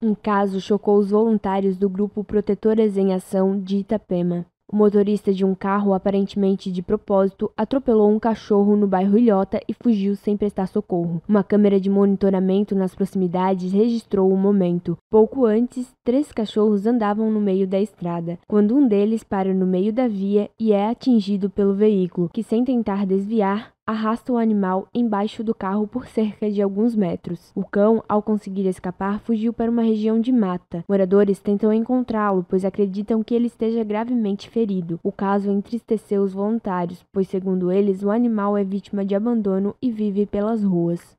Um caso chocou os voluntários do Grupo Protetoras em Ação de Itapema. O motorista de um carro, aparentemente de propósito, atropelou um cachorro no bairro Ilhota e fugiu sem prestar socorro. Uma câmera de monitoramento nas proximidades registrou o momento. Pouco antes, três cachorros andavam no meio da estrada, quando um deles para no meio da via e é atingido pelo veículo, que, sem tentar desviar, arrasta o animal embaixo do carro por cerca de alguns metros. O cão, ao conseguir escapar, fugiu para uma região de mata. Moradores tentam encontrá-lo, pois acreditam que ele esteja gravemente ferido. O caso entristeceu os voluntários, pois, segundo eles, o animal é vítima de abandono e vive pelas ruas.